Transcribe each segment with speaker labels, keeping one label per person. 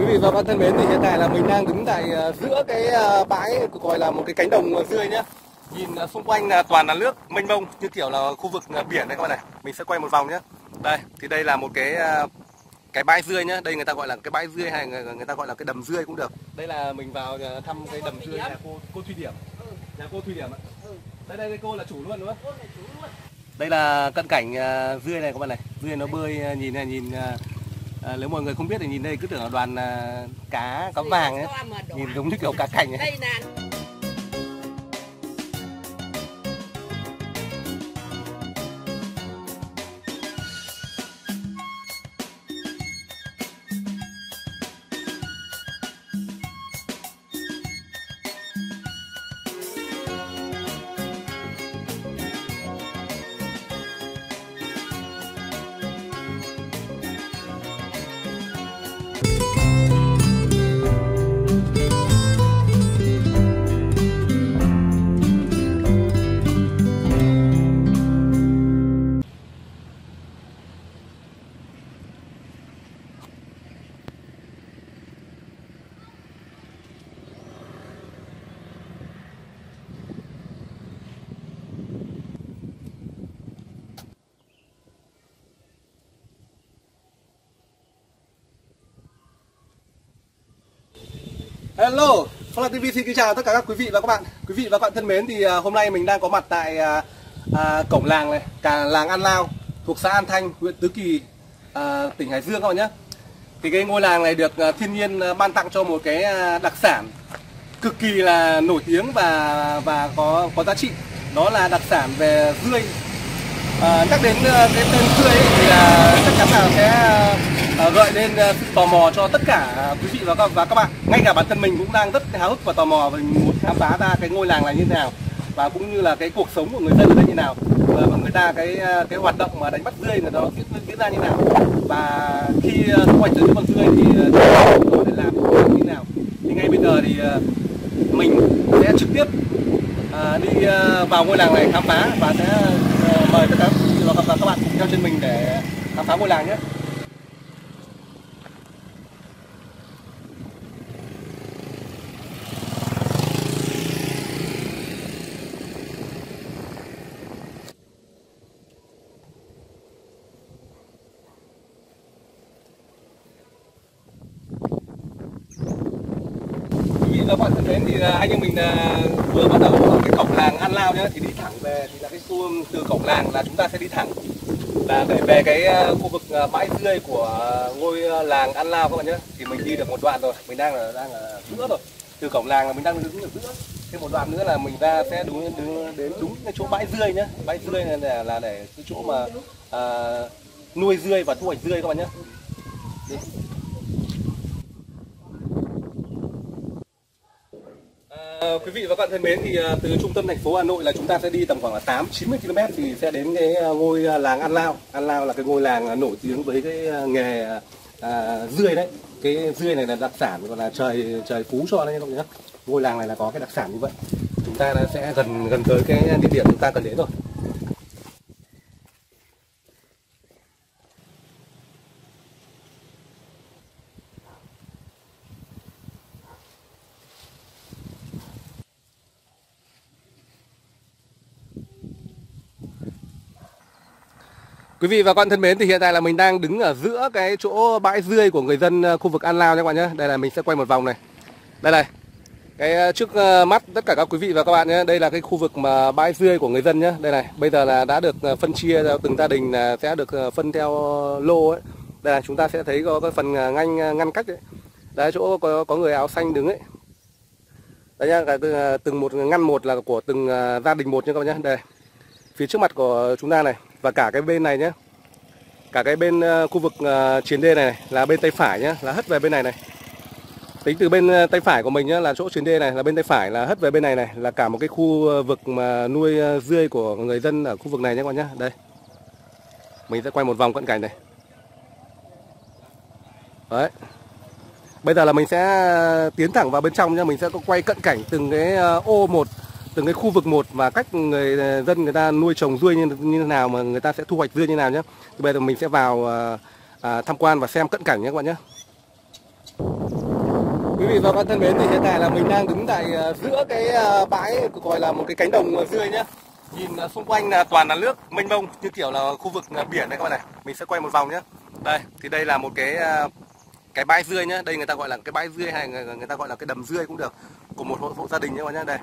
Speaker 1: Quý vị và các bạn thân mến thì hiện tại là mình đang đứng tại ờ, giữa cái ờ, bãi gọi là một cái cánh đồng rươi nhá. Nhìn ờ, xung quanh là toàn là nước mênh mông như kiểu là khu vực biển đấy các bạn này. Mình sẽ quay một vòng nhé. Đây, thì đây là một cái cái bãi rươi nhá. Đây người ta gọi là cái bãi rươi hay người, người ta gọi là cái đầm rươi cũng được. Đây là mình vào thăm cái đầm rươi nhà cô cô thủy Điểm. Nhà cô thủy Điểm ạ. Đây đây cô là chủ luôn đúng không? Đây là cận cảnh rươi này các bạn này. rươi nó bơi nhìn này nhìn ờ, nếu mọi người không biết thì nhìn đây cứ tưởng là đoàn ờ, cá cá vàng ấy. Nhìn giống như kiểu cá cảnh ấy. Hello, Phong Lan TV xin kính chào tất cả các quý vị và các bạn. Quý vị và các bạn thân mến thì à, hôm nay mình đang có mặt tại à, à, cổng làng này, cả làng An Lao thuộc xã An Thanh, huyện Tứ Kỳ, à, tỉnh Hải Dương các bạn nhé. Thì cái ngôi làng này được à, thiên nhiên à, ban tặng cho một cái đặc sản cực kỳ là nổi tiếng và và có có giá trị. Đó là đặc sản về rươi. À, nhắc đến cái tên rươi thì là chắc chắn là sẽ Ờ, gợi lên ờ, tò mò cho tất cả quý vị và các, và các bạn. Ngay cả bản thân mình cũng đang rất háo hức và tò mò về muốn khám phá ra cái ngôi làng này như thế nào và cũng như là cái cuộc sống của người dân ở đây như nào và người ta cái ờ, cái hoạt động mà đánh bắt rươi là nó diễn, diễn ra như nào. Và khi thu hoạch được con rươi thì ờ, để làm như thế nào. Thì ngay bây giờ thì mình sẽ trực tiếp đi vào ngôi làng này khám phá và sẽ mời tất cả quý vị và các bạn cùng theo chân mình để khám phá ngôi làng nhé. Các bạn thân mến thì à, anh em mình à, vừa bắt đầu ở cái cổng làng An Lao nhá thì đi thẳng về thì là cái tour từ cổng làng là chúng ta sẽ đi thẳng là để về cái à, khu vực bãi rươi của ngôi làng An Lao các bạn nhé thì mình đi được một đoạn rồi mình đang ở đang ở giữa rồi. Từ cổng làng là mình đang đứng ở giữa. Thêm một đoạn nữa là mình ra sẽ đúng, đúng đến đúng cái chỗ bãi rươi nhá. Bãi rươi này là, là để cái chỗ mà à, nuôi rươi và thu hoạch rươi các bạn nhé Ờ, quý vị và các bạn thân mến thì ờ, từ trung tâm thành phố Hà Nội là chúng ta sẽ đi tầm khoảng là 8 90 km thì sẽ đến cái ờ, ngôi làng An Lao. An Lao là cái ngôi làng nổi tiếng với cái nghề à, dươi đấy. Cái dươi này là đặc sản gọi là trời trời phú cho đấy các bạn nhé. Ngôi làng này là có cái đặc sản như vậy. Chúng ta sẽ gần gần tới cái địa điểm chúng ta cần đến rồi. Quý vị và các bạn thân mến thì hiện tại là mình đang đứng ở giữa cái chỗ bãi rươi của người dân ờ, khu vực An Lao nha các bạn nhé. Đây là mình sẽ quay một vòng này. Đây này. Cái ờ, trước ờ, mắt tất cả các quý vị và các bạn nhé. Đây là cái khu vực mà bãi rươi của người dân nhé. Đây này. Bây giờ là đã được phân chia theo từng gia đình là sẽ được phân theo lô ấy. Đây là chúng ta sẽ thấy có cái phần ngăn ngăn cách đấy. Đấy chỗ có có người áo xanh đứng ấy. đấy nhá, cái từng- một ngăn một là của từng gia đình một nha các bạn nhé. Đây. Phía trước mặt của chúng ta này và cả cái bên này nhé cả cái bên ờ, khu vực ờ, chiến đê này, này là bên tay phải nhé là hất về bên này này. Tính từ bên ờ, tay phải của mình nhé là chỗ chiến đê này là bên tay phải là hất về bên này này là cả một cái khu vực mà nuôi ờ, dươi của người dân ở khu vực này nhé các bạn nhé đây. Mình sẽ quay một vòng cận cảnh này. Đấy. Bây giờ là mình sẽ tiến thẳng vào bên trong nhá mình sẽ có quay cận cảnh từng cái ô một từng cái khu vực một và cách người ờ, dân người ta nuôi trồng dươi như, như thế nào mà người ta sẽ thu hoạch dươi như thế nào nhé thì bây giờ mình sẽ vào à, à, tham quan và xem cận cảnh nhé các bạn nhé. Quý vị và các bạn thân mến thì hiện tại là mình đang đứng tại giữa cái bãi gọi là một cái cánh đồng dươi nhé. nhìn xung quanh là toàn là nước mênh mông như kiểu là khu vực biển này các bạn này. Mình sẽ quay một vòng nhé đây thì đây là một cái cái bãi dươi nhá. Đây người ta gọi là cái bãi dươi hay người, người ta gọi là cái đầm dươi cũng được của một hộ, hộ gia đình nhé các bạn nhé đây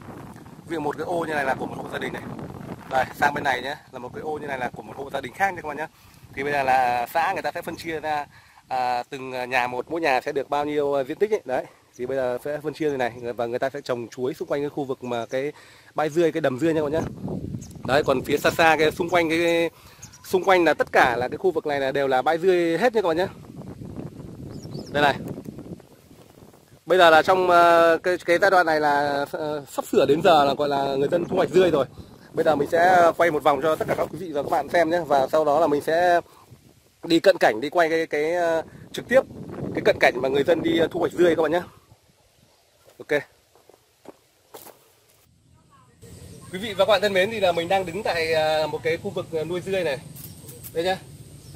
Speaker 1: ví một cái ô như này là của một hộ gia đình này. Đây sang bên này nhé là một cái ô như này là của một hộ gia đình khác nha các bạn nhé thì bây giờ là xã người ta sẽ phân chia ra à, từng nhà một mỗi nhà sẽ được bao nhiêu à, diện tích ấy. Đấy thì bây giờ sẽ phân chia như này và người ta sẽ trồng chuối xung quanh cái khu vực mà cái bãi dươi cái đầm dươi nha các bạn nhé đấy còn phía xa xa cái xung quanh cái xung quanh là tất cả là cái khu vực này là đều là bãi dươi hết nha các bạn nhé đây này bây giờ là trong ờ, cái cái giai đoạn này là ờ, sắp sửa đến giờ là gọi là người dân thu hoạch dươi rồi. Bây giờ mình sẽ quay một vòng cho tất cả các quý vị và các bạn xem nhé. Và sau đó là mình sẽ đi cận cảnh, đi quay cái cái ờ, trực tiếp cái cận cảnh mà người dân đi thu hoạch dươi các bạn nhé. Ok. Quý vị và các bạn thân mến, thì là mình đang đứng tại một cái khu vực nuôi dươi này. Đây nhá.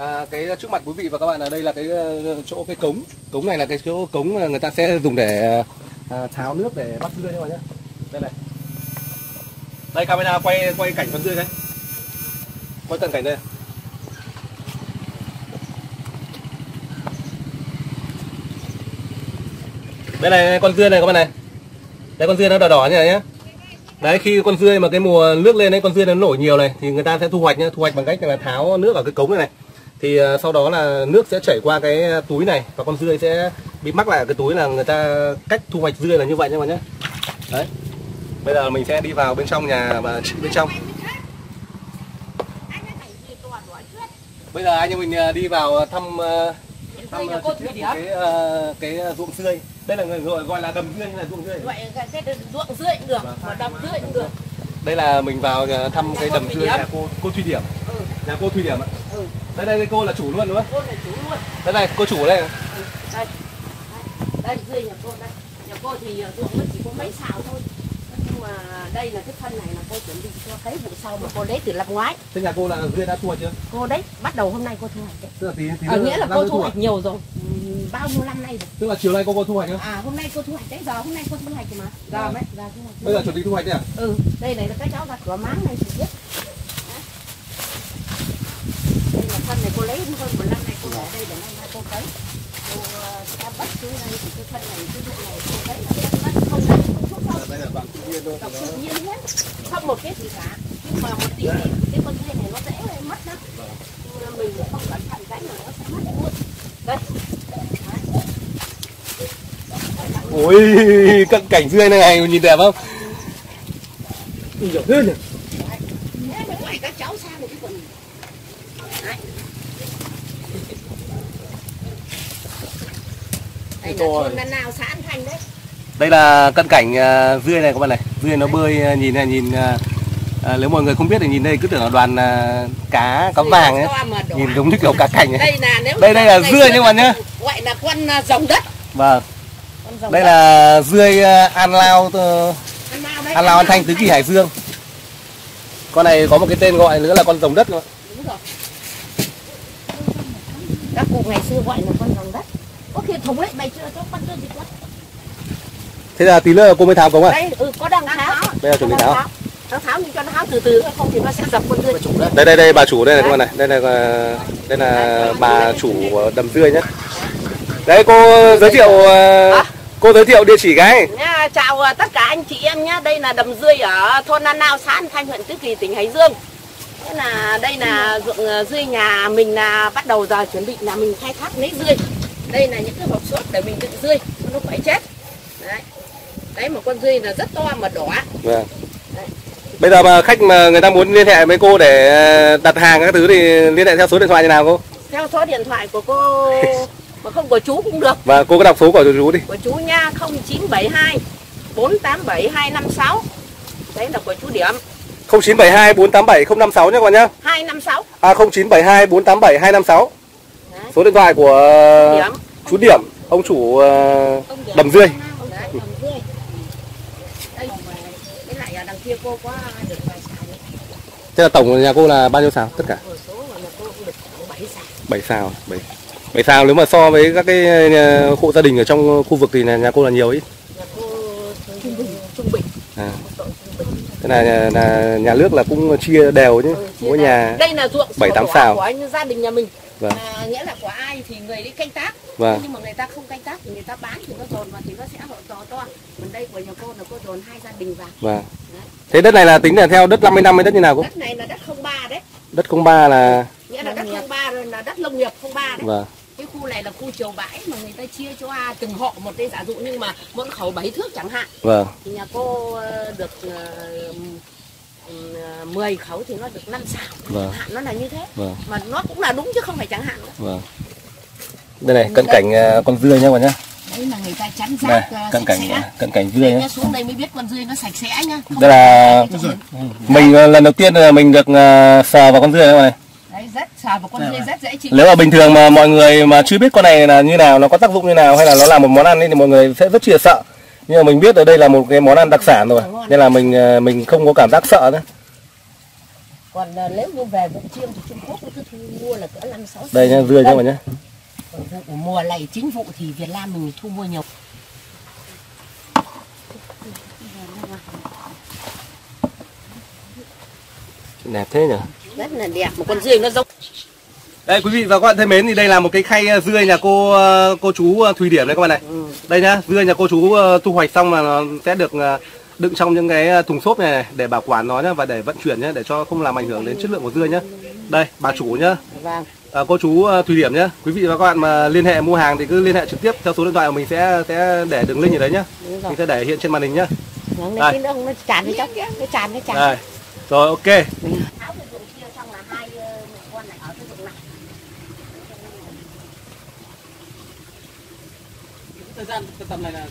Speaker 1: À, cái à, trước mặt quý vị và các bạn là đây là cái ờ, chỗ cái cống. Cống này là cái chỗ cống người ta sẽ dùng để à, à tháo nước để bắt dươi các bạn nhé. Đây này. Đây camera quay quay cảnh con dươi đấy quay tận cảnh đây. Đây này con dươi này các bạn này. Đây con dươi nó đỏ đỏ như này nhé đấy khi con dươi mà cái mùa nước lên đấy con dươi nó nổi nhiều này thì người ta sẽ thu hoạch nhá. Thu hoạch bằng cách là tháo nước ở cái cống này này thì ờ, sau đó là nước sẽ chảy qua cái túi này và con dươi sẽ bị mắc lại ở cái túi là người ta cách thu hoạch dươi là như vậy nha bạn nhé. Đấy. Bây giờ mình sẽ đi vào bên trong nhà và chị bên trong. Bây giờ anh em mình ờ, đi vào thăm ờ, thăm cái cái ruộng dươi. Đây là người gọi gọi là đầm dươi hay là ruộng dươi?
Speaker 2: Gọi cái ruộng dươi cũng được và đầm dươi cũng được.
Speaker 1: Đây là mình vào thăm cái đầm dươi nhà cô cô Thủy Điểm ừ. Nhà cô Thủy Điểm ạ. Ừ. đây đây cô là chủ luôn đúng không?
Speaker 2: Cô là chủ luôn.
Speaker 1: Đây này cô chủ đây ừ.
Speaker 2: đây. Đây dươi nhà cô đây. Nhà cô thì ruộng nó chỉ có mấy xào thôi. Nhưng mà đây là cái phân này là cô chuẩn bị cho cái vụ sau mà cô lấy từ năm ngoái.
Speaker 1: Thế nhà cô là dươi đã thu hoạch chưa?
Speaker 2: Cô đấy bắt đầu hôm nay cô thu hoạch đấy.
Speaker 1: Tức là tí, tí
Speaker 2: ở nghĩa là cô thu hoạch nhiều rồi. Bao nhiêu năm nay rồi?
Speaker 1: Tức là chiều nay cô có thu hoạch không?
Speaker 2: À hôm nay cô thu hoạch đấy giờ hôm nay cô thu hoạch rồi mà. Giờ à. đấy giờ thu hoạch.
Speaker 1: Bây giờ chuẩn bị thu hoạch đấy à?
Speaker 2: Ừ đây này là cái cháu đặt cửa máng này chị biết là phân này cô lấy hơn một năm này cô để đây để nay mai cô cấy. Cô ta bắt xuống đây thì cái phân này cái dụng này cô cấy là bắt không là thuốc không
Speaker 1: đây là bạn tự nhiên thôi
Speaker 2: tự nhiên hết không một cái gì cả nhưng mà một tí thì cái con cây này nó dễ mất lắm. Mình không cẩn thận cái này nó sẽ mất luôn. Đây.
Speaker 1: Ôi cận cảnh dươi này, này nhìn đẹp không? Nhiều hơn nhỉ
Speaker 2: các cháu sang rồi chứ đây là thôn nào xã An Thành đấy.
Speaker 1: Đây là cận cảnh dươi này các bạn này. Dươi nó bơi uh, nhìn này nhìn uh, À, nếu mọi người không biết thì nhìn đây cứ tưởng là đoàn à, cá cá vàng ấy. nhìn giống như kiểu cá cảnh ấy.
Speaker 2: đây là nếu
Speaker 1: đây đây là dươi nhưng mà nhá.
Speaker 2: gọi là con rồng đất.
Speaker 1: Vâng. Đây là dươi an lao an lao an thanh tứ kỳ hải dương. Con này có một cái tên gọi nữa là con rồng đất nữa
Speaker 2: các cụ ngày xưa gọi là con rồng đất có khi thùng đấy mày chưa cho con chưa gì quá
Speaker 1: thế là tí nữa cô mới tháo cống à
Speaker 2: đây ừ có đang tháo.
Speaker 1: đây là chuẩn bị tháo.
Speaker 2: Nó tháo nhưng cho nó tháo từ từ không thì nó sẽ dập con dươi
Speaker 1: đây. Đây đây bà chủ đây này các bạn này. Đây là đây là bà chủ đầm dươi nhé đấy cô giới thiệu à? cô giới thiệu địa chỉ cái
Speaker 2: nha, chào à, tất cả anh chị em nhé đây là đầm dươi ở thôn An Nao xã An Thanh huyện Tứ Kỳ tỉnh Hải Dương. Thế là đây là ruộng à, dươi nhà mình là bắt đầu giờ chuẩn bị là mình khai thác lấy dươi đây là những cái hộp xốp để mình đựng dươi nó phải chết đấy đấy một con dươi là rất to mà đỏ
Speaker 1: vâng. Bây giờ mà khách mà người ta muốn liên hệ với cô để ờ, đặt hàng các thứ thì liên hệ theo số điện thoại như nào cô?
Speaker 2: Theo số điện thoại của cô mà không của chú cũng được.
Speaker 1: Và cô có đọc số của chú đi.
Speaker 2: Của chú nha 0972 487 256. Đấy là của chú Điểm.
Speaker 1: 0972 487 056 nhé các bạn nhá.
Speaker 2: 256.
Speaker 1: À 0972 487 256. Số điện thoại của Điểm. chú Điểm, ông chủ uh, Đầm Dươi. Thế là tổng nhà cô là bao nhiêu xào tất cả?
Speaker 2: cô được 7 xào.
Speaker 1: 7 xào, 7. Vậy sao nếu mà so với các cái ờ, hộ gia đình ở trong khu vực thì là nhà cô là nhiều ít.
Speaker 2: nhà cô trung bình trung bình
Speaker 1: À. Thế là nhà, là nhà nước là cũng chia đều chứ.
Speaker 2: Ừ,
Speaker 1: Mỗi
Speaker 2: đều.
Speaker 1: nhà
Speaker 2: đây là ruộng
Speaker 1: bảy, tám
Speaker 2: đỏ
Speaker 1: sào.
Speaker 2: của anh gia đình nhà mình
Speaker 1: Vâng.
Speaker 2: là nghĩa người đi canh tác
Speaker 1: Vâng.
Speaker 2: nhưng mà người ta không canh tác thì người ta bán thì nó dồn vào thì nó sẽ hộ to to còn đây của nhà cô là cô dồn hai gia đình vào
Speaker 1: Vâng. Thế đất này là tính là theo đất 50 năm hay đất như nào cô?
Speaker 2: đất này là đất không ba đấy
Speaker 1: Đất 03 là
Speaker 2: nghĩa là đất không ba rồi là đất nông nghiệp không ba đấy
Speaker 1: vâng.
Speaker 2: cái khu này là khu chiều bãi mà người ta chia cho à, từng hộ một đây giả dụ nhưng mà mỗi khẩu bảy thước chẳng hạn
Speaker 1: Vâng.
Speaker 2: thì nhà cô ờ, được uh, 10 khẩu thì nó được 5 xào
Speaker 1: Vâng.
Speaker 2: hạn nó là như thế
Speaker 1: Vâng.
Speaker 2: mà nó cũng là đúng chứ không phải chẳng hạn nữa.
Speaker 1: Vâng. Đây này, cận cảnh ờ, con dươi nhá các bạn nhá.
Speaker 2: đấy là người ta chắn rác ờ,
Speaker 1: cận cảnh
Speaker 2: sẽ
Speaker 1: cận cảnh dươi
Speaker 2: Đây
Speaker 1: nhá.
Speaker 2: xuống đây mới biết con dươi nó sạch sẽ nhá Không
Speaker 1: Đây là
Speaker 2: mình-
Speaker 1: lần đầu tiên là mình được sờ vào con dươi này các bạn này.
Speaker 2: đấy rất xào vào con dươi rất dễ chịu
Speaker 1: Nếu mà bình thường mà mọi người mà chưa biết con này là như nào, nó có tác dụng như nào hay là nó là một món ăn ấy, thì mọi người sẽ rất chia sợ. Nhưng mà mình biết ở đây là một cái món ăn đặc sản rồi, nên là mình mình không có cảm giác sợ nữa.
Speaker 2: còn nếu như về vụ chiêm thì Trung Quốc cứ thu mua là cỡ năm sáu
Speaker 1: Đây nhá, dươi nhá các bạn nhá.
Speaker 2: Vụ mùa này chính vụ thì Việt Nam mình thu mua nhiều
Speaker 1: Đẹp thế nhỉ.
Speaker 2: rất là đẹp một con dươi nó giống
Speaker 1: Đây quý vị và các bạn thân mến thì đây là một cái khay ờ, dươi nhà cô ờ, cô chú ờ, Thùy Điểm đấy các bạn này.
Speaker 2: Ừ.
Speaker 1: Đây nhá, dưa nhà cô chú thu hoạch xong là nó sẽ được đựng trong những cái thùng xốp này, này để bảo quản nó nhá và để vận chuyển nhá để cho không làm ảnh hưởng đến chất lượng của dưa nhá. Đây, bà chủ nhá,
Speaker 2: vâng
Speaker 1: à, cô chú ờ, Thùy Điểm nhá. Quý vị và các bạn mà liên hệ mua hàng thì cứ liên hệ trực tiếp theo số điện thoại của mình sẽ sẽ để đường link ở đấy nhá.
Speaker 2: rồi
Speaker 1: Mình sẽ để hiện trên màn hình nhá.
Speaker 2: Nó
Speaker 1: Đây.
Speaker 2: cái nước nó tràn cái chốc nó tràn cái tràn
Speaker 1: Đây. Rồi ok.
Speaker 2: tháo cái ruộng kia xong là hai ờ,
Speaker 1: Thời gian tầm này là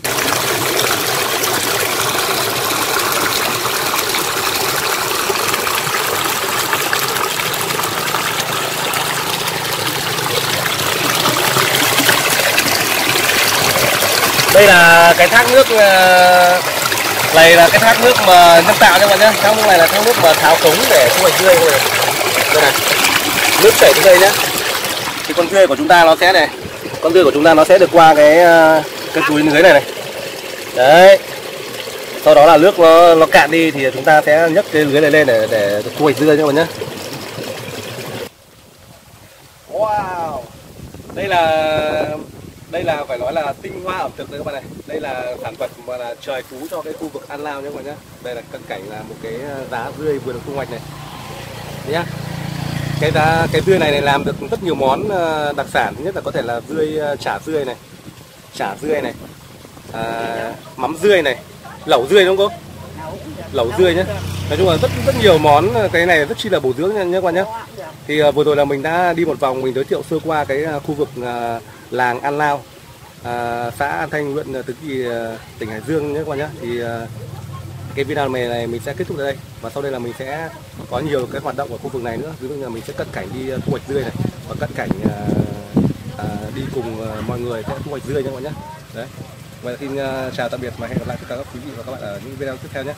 Speaker 1: Đây là cái thác nước ờ, này là cái thác nước mà nhân tạo nha mọi bạn nhé. Thác nước này là thác nước mà tháo cống để thu hoạch dươi thôi. Đây này. Nước chảy xuống đây nhá. Thì con dươi của chúng ta nó sẽ này, con dươi của chúng ta nó sẽ được qua cái ờ, cái túi dưới này này. Đấy. Sau đó là nước nó nó cạn đi thì chúng ta sẽ nhấc cái lưới này lên để để thu hoạch dưa nhé mọi bạn nhé. Wow. Đây là đây là phải nói là tinh hoa ẩm thực đấy các bạn này. Đây là sản vật mà là trời phú cho cái khu vực An Lao nhé các bạn nhé. Đây là cận cảnh là một cái ờ, giá rươi vừa được thu hoạch này. Nhá. Cái giá cái dươi này, này làm được rất nhiều món ờ, đặc sản. Thứ nhất là có thể là dươi ờ, chả dươi này, chả dươi này, à, mắm dươi này, lẩu dươi đúng không cô? Lẩu dươi nhé. Nói chung là rất rất nhiều món cái này rất chi là bổ dưỡng nha, các bạn nhé. Thì vừa rồi là mình đã đi một vòng mình giới thiệu sơ qua cái khu vực làng An Lao, à, xã An Thanh, huyện Tứ Kỳ, à, tỉnh Hải Dương nhé các bạn nhé. Thì à, cái video này này mình sẽ kết thúc tại đây và sau đây là mình sẽ có nhiều cái hoạt động ở khu vực này nữa. Ví dụ như là mình sẽ cận cảnh đi à, thu hoạch dươi này và cận cảnh à, à, đi cùng mọi người sẽ thu hoạch dươi nhé các bạn nhé. Đấy. Và xin chào tạm biệt và hẹn gặp lại tất cả các quý vị và các bạn ở những video tiếp theo nhé.